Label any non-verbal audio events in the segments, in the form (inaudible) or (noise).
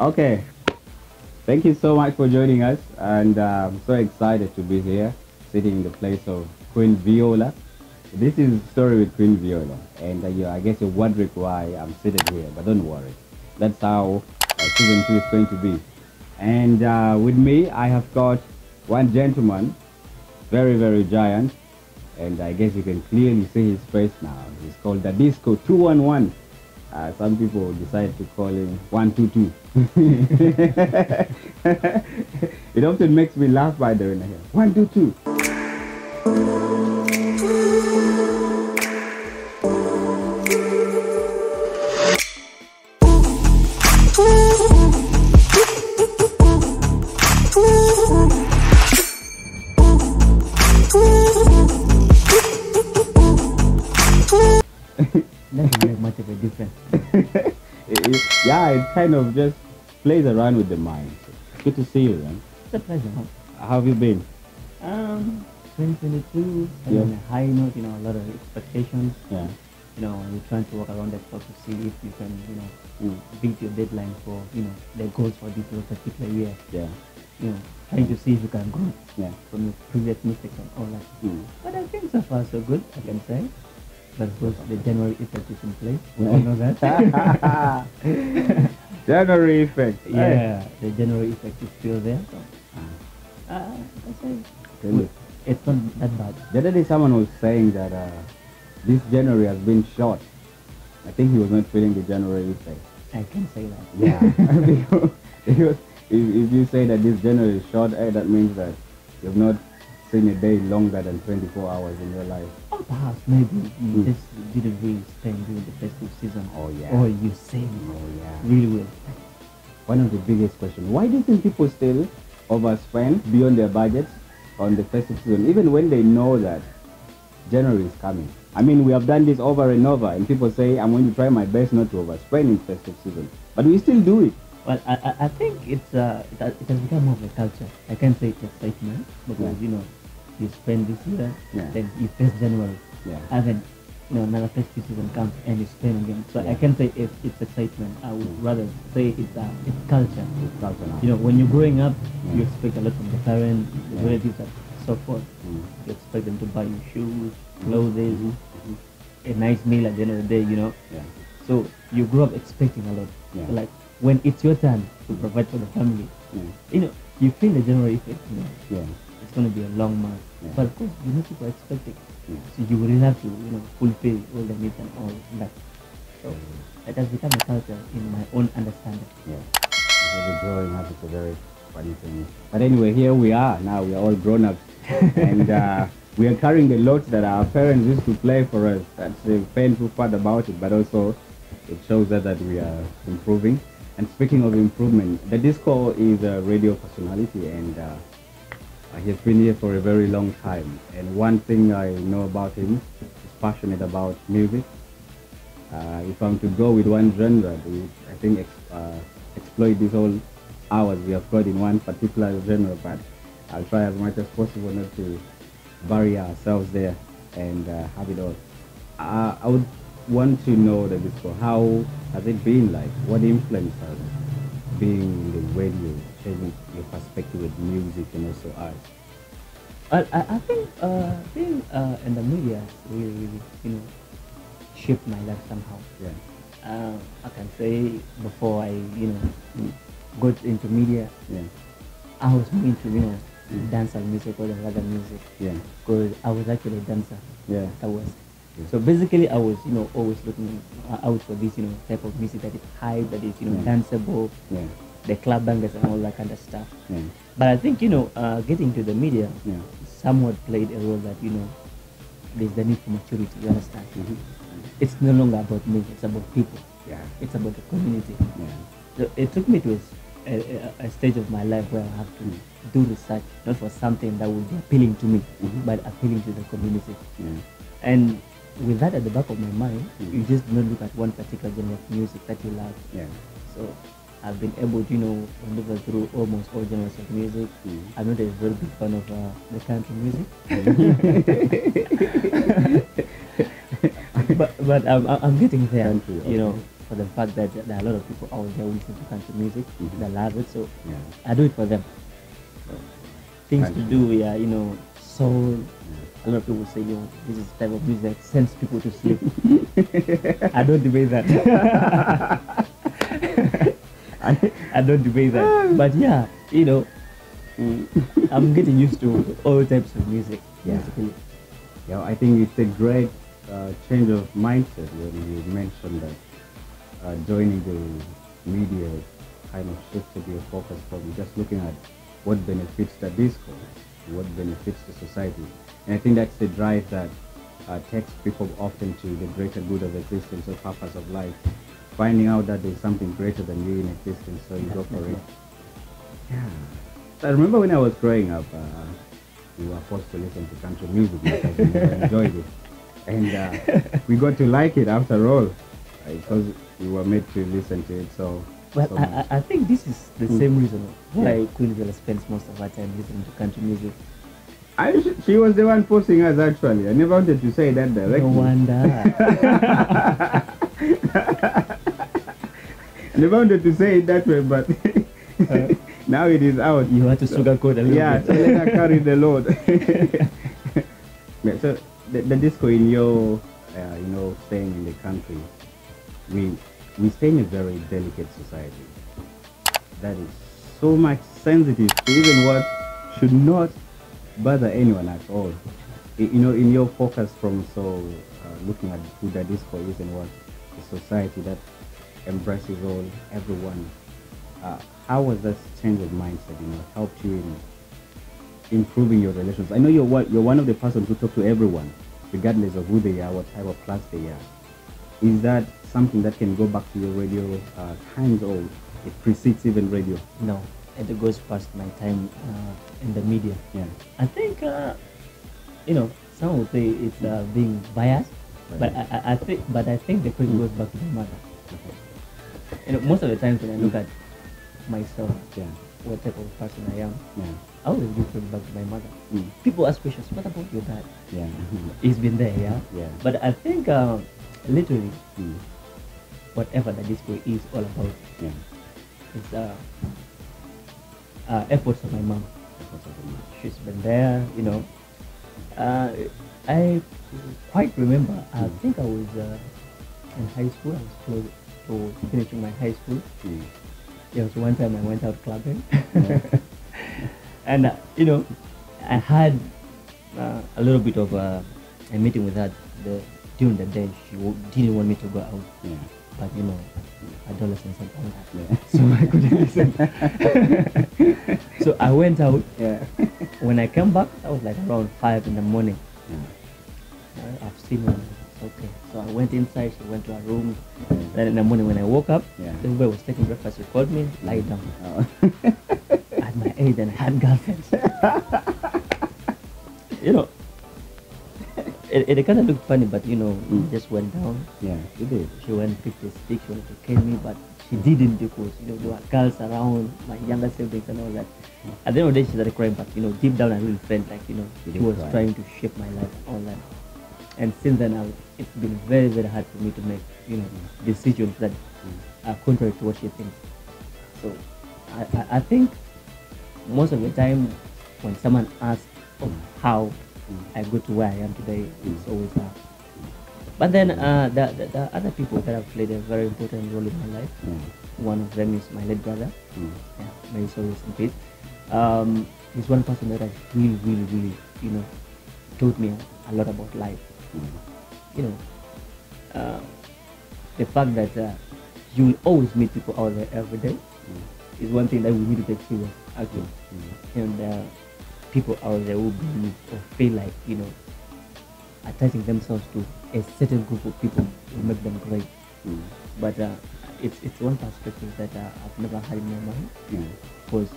Okay. Thank you so much for joining us, and uh, I'm so excited to be here, sitting in the place of Quin Viola. This is story with Quin Viola, and uh, you, I guess you're wondering why I'm sitting here, but don't worry. That's how uh, season two is going to be. And uh, with me, I have got one gentleman, very very giant, and I guess you can clearly see his face now. He's called Dadisco 211. Uh, some people decide to call him 122. (laughs) it often makes me laugh by the way I hear 122. Make much of a difference. (laughs) It- it- yeah, it kind of just plays around with the mind. Good to see you, man. It's a pleasure. How have you been? Um, 2022, and Yeah. on a high note, you know, a lot of expectations. Yeah. You know, you're trying to work around the clock to see if you can, you know, Mm. beat your deadline for, you know, the goals for this particular year. Yeah. You know, trying to see if you can grow Yeah. from your previous mistakes and all that. Mm. But I think so far so good, I can say. But of course, the January effect is in place. We all know that. (laughs) January effect. (laughs) yeah, the January effect is still there. So, Ah, uh, I say really. it's not that bad. The other day, someone was saying that uh, this January has been short. I think he was not feeling the January effect. I can say that. Yeah. (laughs) because, because if, if you say that this January is short, eh, that means that you've not seen a day longer than 24 hours in your life. Perhaps maybe you Mm. just didn't really spend during the festive season. Oh, yeah. Or you saved Oh, yeah. really well. One of the biggest questions. Why do you think people still overspend beyond their budgets on the festive season, even when they know that January is coming? I mean, we have done this over and over, and people say, I'm going to try my best not to overspend in festive season. But we still do it. Well, I, I, think it's uh, it, has- it has become more of a culture. I can't say it's excitement because Yeah. you know you spend this year, Yeah. then you face January, Yeah. and then you know another festive season comes and you spend again. So I can't say it's, it's excitement. I would Yeah. rather say it's uh, it's culture. It's culture now. You know, when you're growing up, Yeah. you expect a lot from the parents, the Yeah. relatives, and so forth. Mm. You expect them to buy you shoes, clothes, Mhm. a nice meal at the end of the day. You know, Yeah. so you grow up expecting a lot. Yeah. So like when it's your turn to provide for the family, Yeah. you know, you feel the general effect. You know, Yeah. It's going to be a long month. Yeah. But of course, you know people are expecting. Yeah. So you really have to, you know, fulfill all the needs and all that. So it has become a culture in my own understanding. Yeah. Because growing up is a very funny thing. But anyway, here we are. Now we are all grown ups. (laughs) and uh, we are carrying the load that our parents used to play for us. That's the painful part about it. But also, it shows us that we are improving. And speaking of improvement, Dadisco is a radio personality and uh, he has been here for a very long time. And one thing I know about him, he's passionate about music. Uh, if I'm to go with one genre, I think uh, exploit these whole hours we have got in one particular genre, but I'll try as much as possible not to bury ourselves there and uh, have it all. Uh, I would want to know Dadisco. How has it been like? What influence has being in the radio changing your perspective with music and also art? Well, I, I think uh, being uh, in the media really, really, you know, shaped my life somehow. Yeah. Uh, I can say before I, you know, got into media, Yeah. I was more into, you know, Mm. dancehall music or the other music Yeah. because I was actually a dancer. Yeah. I was. Yeah. So basically, I was, you know, always looking uh, out for this, you know, type of music that is high, that is, you know, Yeah. danceable, Yeah. The club bangers and all that kind of stuff. Yeah. But I think, you know, uh, getting to the media Yeah. somewhat played a role that, you know, there's the need for maturity, you understand? Mhm. It's no longer about me, it's about people. Yeah. It's about the community. Yeah. So it took me to a stage of my life where I have to Mm. do research, not for something that would be appealing to me, Mhm. but appealing to the community. Yeah. And with that at the back of my mind, Mm. you just don't look at one particular genre of music that you love. Yeah. So I've been able to, you know, maneuver through almost all genres of music. Mm. I'm not a very big fan of uh, the country music. (laughs) (laughs) but but I'm, I'm getting there. Country, You know, for the fact that there are a lot of people out there who listen to country music, Mhm. they love it. So Yeah. I do it for them. So, things to do, yeah, you know, soul. Yeah. A lot of people say, you know, this is the type of music that sends people to sleep. (laughs) I don't debate that. I, (laughs) I don't debate that. (laughs) But yeah, you know, mm, I'm getting used to all types of music. Yeah. basically. Yeah, I think it's a great uh, change of mindset when you mentioned that uh, joining the media kind of shifted your focus from just looking at what benefits Dadisco, what benefits the society. And I think that's the drive that uh, takes people often to the greater good of existence or purpose of life. Finding out that there's something greater than you in existence, so you go for it. Yeah. I remember when I was growing up, uh, we were forced to listen to country music because we enjoyed it. And uh, (laughs) we got to like it after all, uh, because we were made to listen to it so, Well, so I. I think this is the Mm. same reason why Yeah. Quin Viola spends most of her time listening to country music. I, she was the one forcing us actually. I never wanted to say that directly. No wonder. (laughs) (laughs) I never wanted to say it that way, but (laughs) Uh. (laughs) now it is out. you had to sugarcoat a little yeah, so bit. let her carry the load. yeah, so the, Dadisco in your, uh, you know, staying in the country, we we stay in a very delicate society. That is so much sensitive to even what should not bother anyone at all. You know, in your focus from so uh, looking at who Dadisco is and what the society that embraces all everyone. Uh, how was that change of mindset? You know, helped you in improving your relations? I know you're one, you're one of the persons who talk to everyone, regardless of who they are, what type of class they are. Is that something that can go back to your radio uh, times, or it precedes even radio? No, it goes past my time uh, in the media. Yeah. I think, uh, you know, some would say it's uh, being biased, but I, I- I think, but I think the credit Mm. goes back to my mother. You know, most of the times when I look at myself, Yeah. what type of person I am, Yeah. I always give back to my mother. Mm. People ask questions, what about your dad? Yeah. (laughs) He's been there, yeah. Yeah. But I think, uh, literally, Mm. whatever Dadisco is all about Yeah. is uh, uh, efforts of my mom. She's been there, you know. Uh, I quite remember. I Mm. think I was uh, in high school. I was close to finishing my high school. Mm. There was one time I went out clubbing, (laughs) and uh, you know, I had uh, a little bit of uh, a meeting with her the, during the day. She w- didn't want me to go out, Yeah. but you know, adolescence and all that. Yeah. (laughs) So I couldn't listen. (laughs) so I went out. Yeah. When I came back, I was like around five in the morning. Yeah. I- I've seen her. Okay. So I went inside. She went to her room. Yeah. Then in the morning when I woke up, Yeah. everybody was taking breakfast. She called me, lie down. Oh. (laughs) At my age, and I had girlfriends. (laughs) you know, it, it kind of looked funny, but you know, Mm. just went down. yeah, you did. She went and picked a stick. She wanted to kill me, but she didn't because you know there were girls around, my younger siblings and all that. At the end of the day, she started crying, but you know, deep down, I really felt like you know You she was cry. trying to shape my life and all that. And since then, I, it's been very, very hard for me to make you know decisions that are contrary to what she thinks. So, I, I, I think most of the time when someone asks of how I got to where I am today, it's always her. But then uh, the, the, the other people that have played a very important role in my life. Yeah. One of them is my late brother. Mm. Yeah, may his soul rest in peace. Um, he's one person that has really, really, really, you know, taught me a lot about life. Mm. You know, uh, the fact that uh, you will always meet people out there every day Mm. is one thing that we need to take serious, actually. Mm. And uh, people out there will believe or feel like, you know, attaching themselves to a certain group of people will make them great. Mm. But uh, it's it's one perspective that uh, I've never had in my mind Yeah. because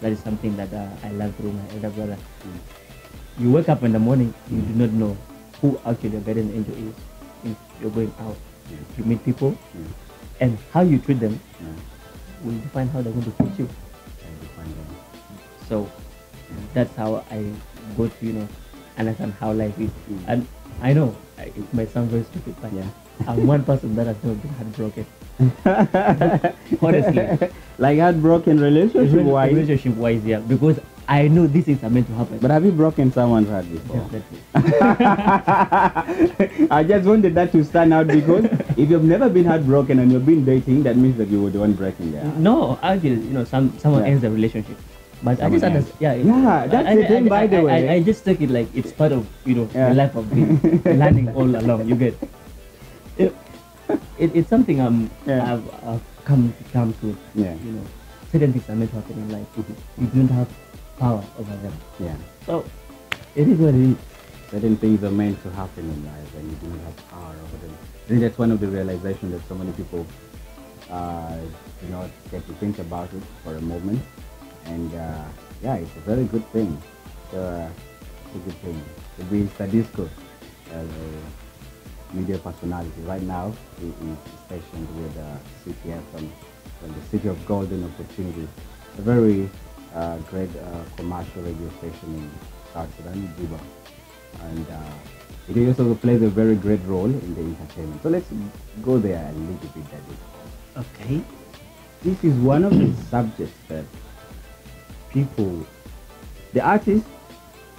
that is something that uh, I learned through my elder brother. Mm. You wake up in the morning, you do not know who actually your guardian angel is. If you're going out, you meet people, Yeah. and how you treat them Yeah. will define how they're going to treat you. I define them. So that's how I go to you know understand how life is. Mm. And I know it might sound very stupid, but Yeah. I'm (laughs) one person that has never been heartbroken. (laughs) Honestly. like heartbroken relationship wise. Relationship wise, yeah. Because I know these things are meant to happen. But have you broken someone's heart before? Definitely. (laughs) I just wanted that to stand out because if you've never been heartbroken and you've been dating, that means that you were the one breaking their heart. No, actually, you know, some someone Yeah. ends the relationship. But I just understand. Yeah, Yeah, that's I, the I- thing, I- by the way. I, I just take it like it's part of you know Yeah. the life of being learning (laughs) all along. You get it, it, it's something I'm Yeah. I've, I've come to terms with. Yeah. You know, certain things are meant to happen in life. You don't have power over them. Yeah. So it is what it is. Certain things are meant to happen in life and you do not have power over them. I think that's one of the realizations that so many people uh, do not get to think about it for a moment. And uh, yeah, it's a very good thing. So, uh, it's a good thing. To be Dadisco as a media personality. Right now, he is stationed with uh, City FM, from the City of Golden Opportunity. A very uh, great uh, commercial radio station in South Sudan, Juba. And uh, it also plays a very great role in the entertainment. So let's go there a little bit. Okay. This is one of the subjects that people, the artists,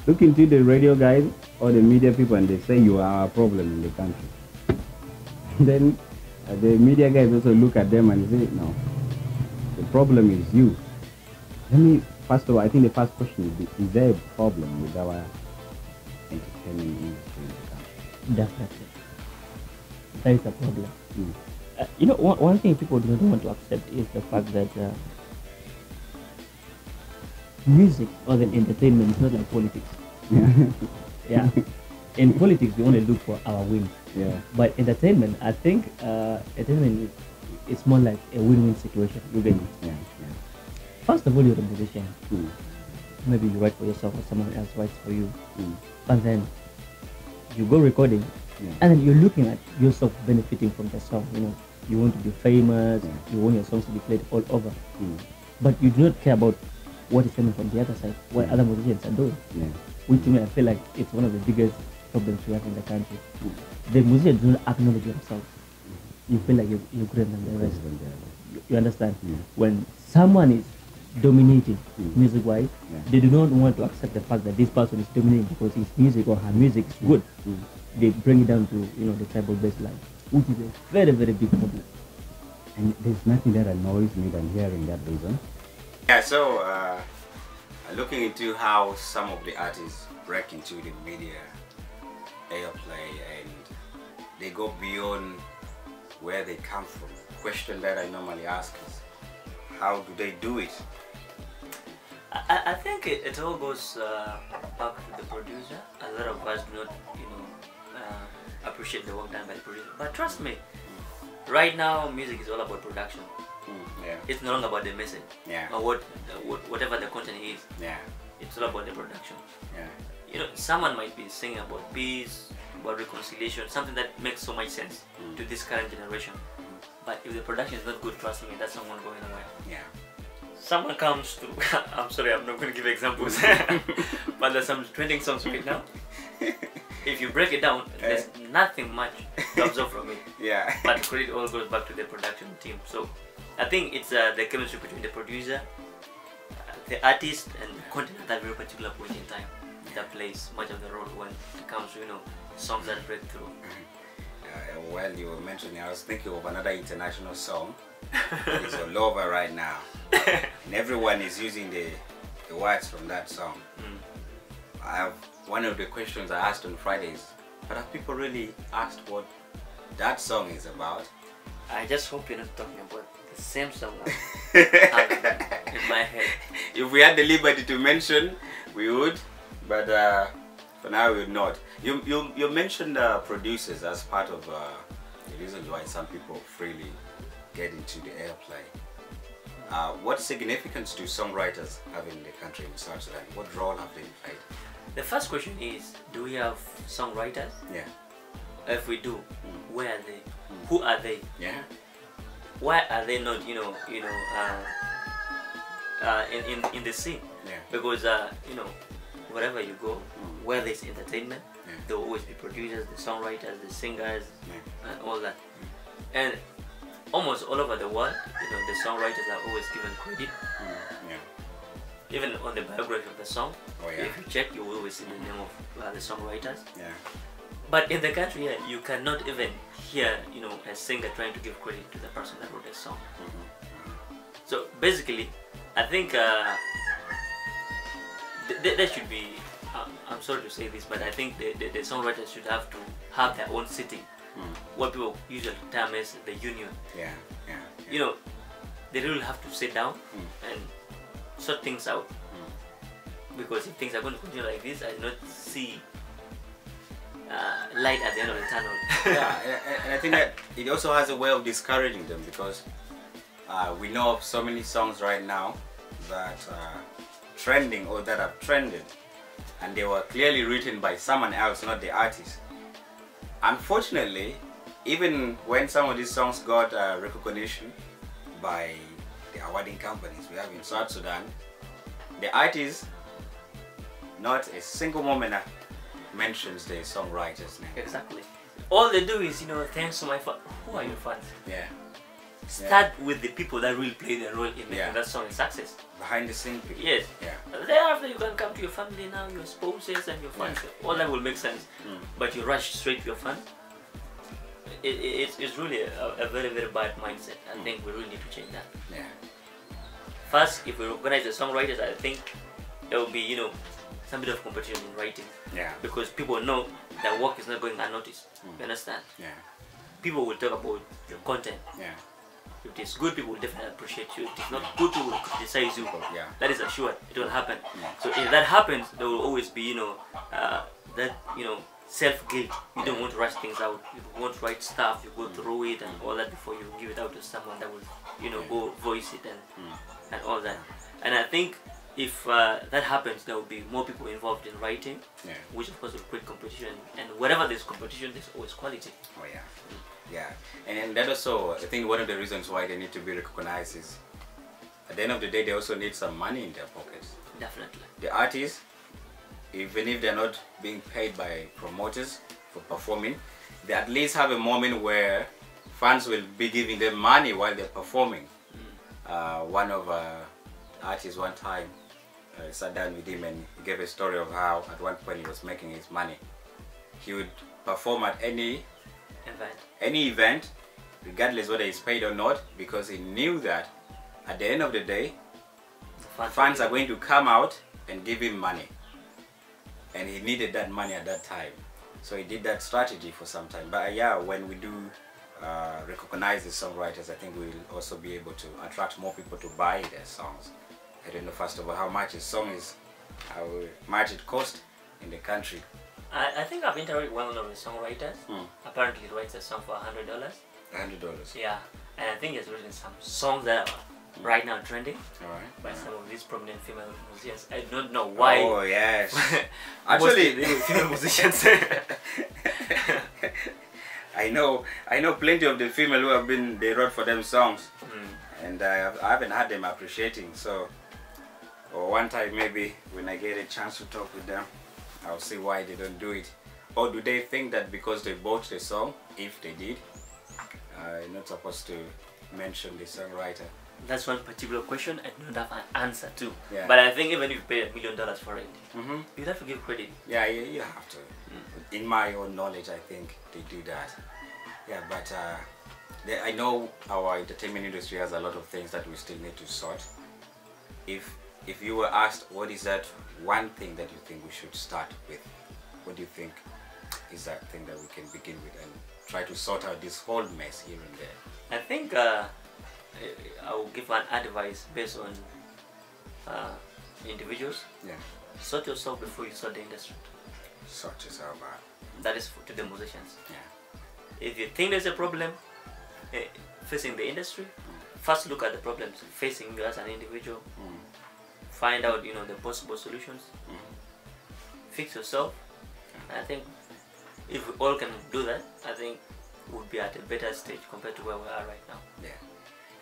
look into the radio guys or the media people and they say you are a problem in the country. (laughs) then uh, the media guys also look at them and say, no, the problem is you. Let me, first of all, I think the first question would be, is there a problem with our entertainment industry in the country? Definitely. That is a problem. Mm. Uh, you know, one, one thing people do not want to accept is the fact that uh, music or the entertainment is not like politics. Yeah. yeah. In politics, we only look for our win. yeah. But entertainment, I think uh, entertainment is it's more like a win-win situation. You get? Yeah, yeah. First of all, you're a musician. Mm. Maybe you write for yourself or someone else writes for you. Mm. But then you go recording Yeah. and then you're looking at yourself benefiting from the song. You know, you want to be famous, Yeah. you want your songs to be played all over. Mm. But you do not care about what is coming from the other side, what other musicians are doing. Yeah. Which to me, I feel like it's one of the biggest problems we have in the country. Mm. The musicians do not acknowledge themselves. You feel like you're, you're greater than the rest. You- understand? When someone is dominating Mm. music-wise, Yeah. they do not want to accept the fact that this person is dominating because his music or her music is good. Mm. They bring it down to you know the tribal baseline, which is a very very big problem. And there's nothing that annoys me than hearing that reason. Yeah, so uh, looking into how some of the artists break into the media airplay and they go beyond where they come from. Question that I normally ask is, how do they do it? I, I think it, it all goes uh, back to the producer. A lot of us do not, you know, uh, appreciate the work done by the producer. But trust me, right now music is all about production. Mm, yeah, It's no longer about the message yeah, or what, what whatever the content is. yeah, It's all about the production. yeah, You know, someone might be singing about peace, about reconciliation, something that makes so much sense Mm. to this current generation. But if the production is not good, trust me, that's not going anywhere. yeah. someone comes to (laughs) I'm sorry I'm not going to give examples (laughs) (laughs) but there's some trending songs right now if you break it down there's nothing much to absorb from it Yeah. but credit all goes back to the production team so I think it's uh, the chemistry between the producer uh, the artist and the content at that very particular point in time that plays much of the role when it comes to you know songs that break through Uh, well, you were mentioning, I was thinking of another international song. it's all over right now. (laughs) and everyone is using the, the words from that song. Mm. I have one of the questions I asked on Fridays, but have people really asked what that song is about? I just hope you're not talking about song (laughs) in my head if we had the liberty to mention, we would, but uh, for now we would not. You you you mentioned uh, producers as part of uh, the reasons why some people freely get into the airplay. Uh, what significance do songwriters have in the country in South Sudan? What role have they played? The first question is, do we have songwriters? Yeah, If we do, Mm. where are they? Who are they? yeah, Why are they not, you know, you know, uh, uh, in, in in the scene? yeah, Because uh, you know, wherever you go, Mm. where there's entertainment, Yeah. there will always be producers, the songwriters, the singers, yeah. and all that. And almost all over the world, you know, the songwriters are always given credit. Mm, yeah. Even on the biography of the song, Oh if you check, you will always see the name of uh, the songwriters. Yeah. But in the country here, you cannot even hear, you know, a singer trying to give credit to the person that wrote the song. Mhm. So basically, I think uh, th- th- there should be. Uh, I'm sorry to say this, but I think the, the, the songwriters should have to have their own sitting. Mm. What people usually term as the union. Yeah. Yeah. yeah. You know, they really have to sit down Mm. and sort things out. Mm. Because if things are going to continue like this, I do not see uh, light at the end of the tunnel. (laughs) yeah, and, and- I think that it also has a way of discouraging them because uh, we know of so many songs right now that are trending or that have trended and they were clearly written by someone else, not the artist. Unfortunately, even when some of these songs got uh, recognition by the awarding companies we have in South Sudan, the artist, not a single moment uh, mentions the songwriter's name. exactly. All they do is, you know, thanks to my fans. Who are your fans? Yeah. Start with the people that really play the role in making Yeah. that song a success. behind the scene people. Yes. Yeah. Thereafter, you can come to your family now, your spouses and your fans. All that will make sense. Mm. But you rush straight to your fans. It, it, it's, it's really a, a very, very bad mindset. I Mm. think we really need to change that. Yeah. First, if we recognize the songwriters, I think there will be, you know, some bit of competition in writing Yeah. because people know their work is not going unnoticed. Mm. You understand? Yeah. People will talk about your content. Yeah. If it is good, people will definitely appreciate you. If it is not good, people will criticize you. Yeah. That is assured. It will happen. Mm. So if that happens, there will always be, you know, uh, that you know self guilt. You don't want to rush things out. You want to write stuff. You go through it and all that before you give it out to someone that will, you know, go voice it and Mm. and all that. And I think if uh, that happens, there will be more people involved in writing, Yeah. which of course will create competition. And wherever there's competition, there's always quality. Oh yeah. Yeah. And, and that also, I think one of the reasons why they need to be recognized is, at the end of the day, they also need some money in their pockets. Definitely. The artists, even if they're not being paid by promoters for performing, they at least have a moment where fans will be giving them money while they're performing. Uh, one of uh, artists one time uh, sat down with him and he gave a story of how at one point he was making his money. He would perform at any Event. any event, regardless whether he's paid or not, because he knew that at the end of the day, Fans, fans are going to come out and give him money. And he needed that money at that time. So he did that strategy for some time. But uh, yeah, when we do uh, recognize the songwriters, I think we'll also be able to attract more people to buy their songs. I don't know, first of all, how much a song is, how much it cost in the country. I, I think I've interviewed one of the songwriters. Hmm. Apparently, he writes a song for hundred dollars. $100. Yeah, and I think he's written some songs that are right now trending All right. by right. some of these prominent female musicians. I don't know why. Oh, yes. (laughs) Actually, female (laughs) musicians. I know, I know plenty of the female who have been they wrote for them songs, Mm. And I, I haven't had them appreciating. So, or one time maybe when I get a chance to talk with them, I'll see why they don't do it. Or do they think that because they bought the song, if they did, uh, you're not supposed to mention the songwriter? That's one particular question I don't have an answer to. Yeah. But I think even if you pay a million dollars for it, Mm-hmm. you have to give credit. Yeah, you, you have to. In my own knowledge, I think they do that. Yeah, but uh, I know our entertainment industry has a lot of things that we still need to sort. If if you were asked what is that one thing that you think we should start with, what do you think is that thing that we can begin with and try to sort out this whole mess here and there? I think uh, I will give an advice based on uh, individuals. Yeah, Sort yourself before you sort the industry. sort yourself out. That is for, to the musicians. Yeah, If you think there's a problem facing the industry, first look at the problems facing you as an individual. Mm. Find out, you know, the possible solutions. Mm. Fix yourself. I think if we all can do that, I think we'll be at a better stage compared to where we are right now. Yeah.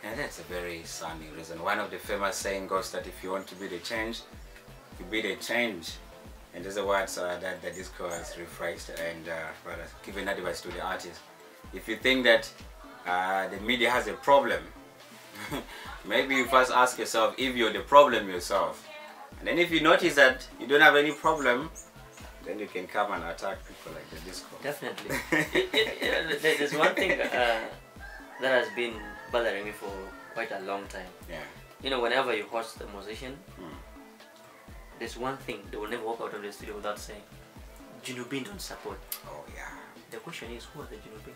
And that's a very sunny reason. One of the famous saying goes that if you want to be the change, you be the change. And those are words uh, that Dadisco has rephrased and uh, giving advice to the artist. If you think that uh, the media has a problem. (laughs) Maybe you first ask yourself if you're the problem yourself. And then if you notice that you don't have any problem, then you can come and attack people like the disco. Definitely. it, it, it, there's one thing uh, that has been bothering me for quite a long time. Yeah. You know, whenever you host a musician, Hmm. there's one thing they will never walk out of the studio without saying, Junubin don't support. Oh yeah. The question is, who are the Junubin?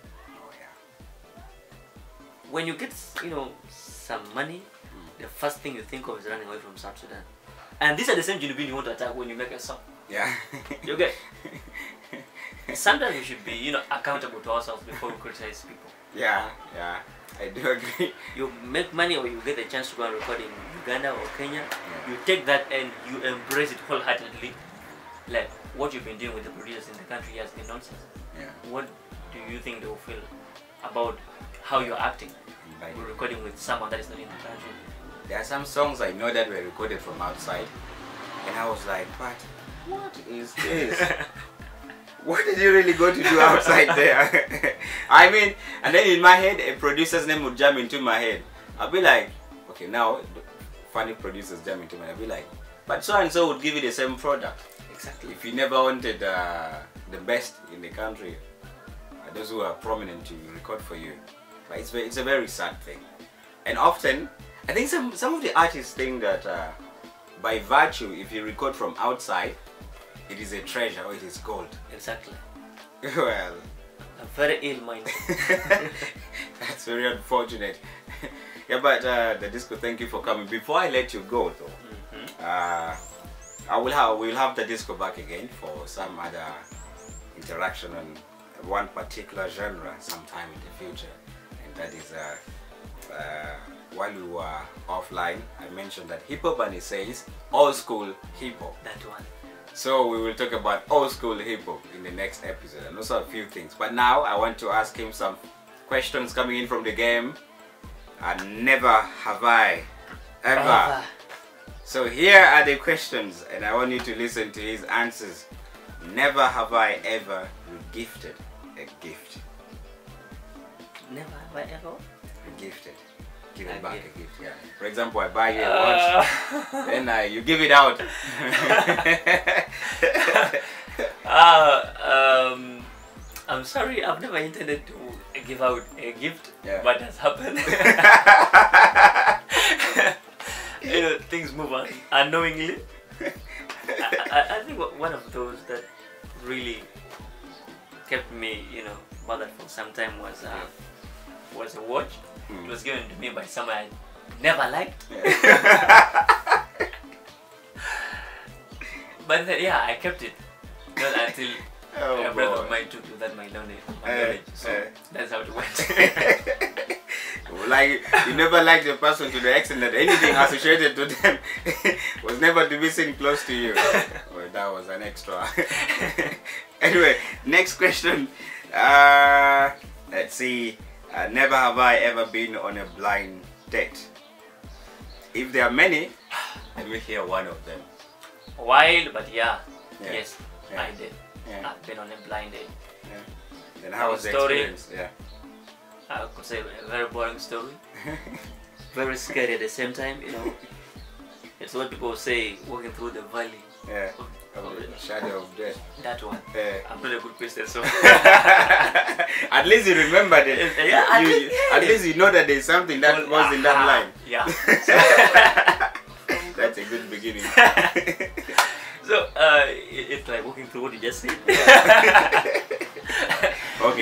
Yeah. When you get, you know, some money, mm. the first thing you think of is running away from South Sudan. And these are the same Junubin you want to attack when you make a song. Yeah. You get? (laughs) Sometimes we should be, you know, accountable to ourselves before we criticize people. yeah. Yeah. I do agree. you make money or you get the chance to go and record in Uganda or Kenya, you take that and you embrace it wholeheartedly. Like what you've been doing with the producers in the country has been nonsense. Yeah. What do you think they will feel about how you're acting? Like, We're recording with someone that is not in the country. there are some songs I know that were recorded from outside, and I was like, "But what is this? (laughs) what did you really go to do outside there?" (laughs) I mean, and then in my head, a producer's name would jump into my head. I'll be like, "Okay, now funny producers jump into my head." I'll be like, "But so and so would give you the same product." Exactly. If you never wanted uh, the best in the country, uh, those who are prominent to record for you, but it's it's a very sad thing. And often, I think some some of the artists think that uh, by virtue, if you record from outside, it is a treasure or it is gold. (laughs) Exactly. well, A very ill mind. (laughs) that's very unfortunate. (laughs) yeah, but uh, Dadisco, thank you for coming. Before I let you go, though, Mhm. uh, I will have we'll have Dadisco back again for some other interaction on one particular genre sometime in the future, that is uh, uh, while we were offline, I mentioned that hip hop and it says old school hip hop. That one. So we will talk about old school hip hop in the next episode and also a few things. But now I want to ask him some questions coming in from the game. And never have I ever. So here are the questions, and I want you to listen to his answers. Never have I ever regifted a gift. Never have I ever. Regifted. Given A back gift. a gift, yeah. For example, I buy you a watch, Uh, (laughs) then uh, you give it out. (laughs) Ah, um, I'm sorry, I've never intended to give out a gift, Yeah. but has happened. (laughs) you know, things move on unknowingly. I, I, I think one of those that really kept me, you know, bothered for some time was uh, was a watch. Hmm. It was given to me by someone I never liked. (laughs) But then, yeah, I kept it. Not until (laughs) Oh, a brother of mine took my knowledge. My Eh, knowledge. So eh. that's how it went. (laughs) like you never liked the person to the extent that anything associated to them was never to be seen close to you. Well, that was an extra. anyway, next question. Uh, let's see. Uh, never have I ever been on a blind date. If there are many, (sighs) let me hear one of them. Wild, but yeah. Yeah. Yes, Yeah. I did. Yeah. I've been on a blind date. yeah. Then how was the Story. experience? Yeah. I could say a very boring story. (laughs) Very scary at the same time, you know. (laughs) It's what people say walking through the valley. yeah. The the- shadow of death. That one. Yeah. I'm not a good Christian, so (laughs) at least you remembered it. Yeah, at You- least- you- at least you know that there's something that was in that Aha. line. Yeah. (laughs) That's a good beginning. (laughs) So uh, it- it's like walking through what you just said. okay,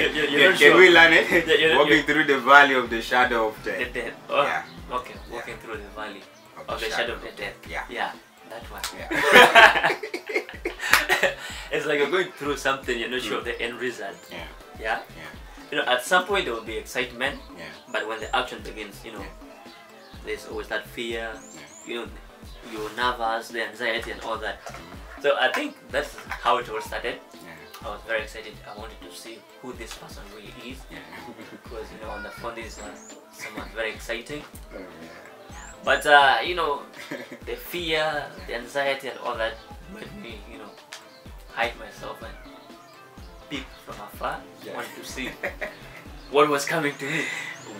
You- you- you're can, not can sure. we learn it? Yeah, you're- Walking you're- through the valley of the shadow of the death. death. Oh, Yeah. Through something, you're not sure of the end result. Yeah. Yeah. Yeah. You know, at some point there will be excitement, Yeah. but when the action begins, you know, Yeah. there's always that fear. Yeah. You know, you're nervous, the anxiety, and all that. Mm-hmm. So I think that's how it all started. Yeah. I was very excited. I wanted to see who this person really is Yeah. (laughs) because you know on the phone is uh, someone very exciting. Oh, But uh, you know, (laughs) the fear, the anxiety, and all that made me, you know, hide myself and peek from afar. Yeah. Wanted to see what was coming to me. (laughs)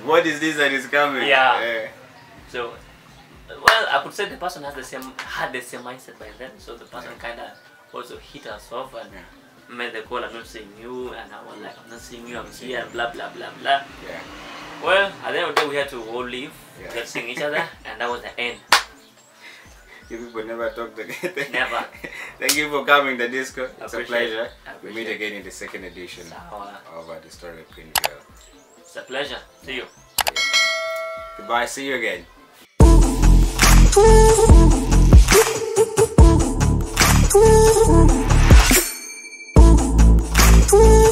What is this that is coming? Yeah. So, well, I could say the person has the same had the same mindset by then. So the person kind of also hit us off and Yeah. made the call. I'm not seeing you, and I was like, I'm not seeing you. I'm here, blah blah blah blah. Yeah. Well, at the end of the day, we had to all leave, Yeah. just seeing each other, (laughs) and that was the end. You people never talk to (laughs) Never. Thank you for coming, Dadisco. It's a pleasure. We meet it. again in the second edition of uh, the story of Queen Girl. It's a pleasure. See you. See you. Goodbye. See you again. Ooh.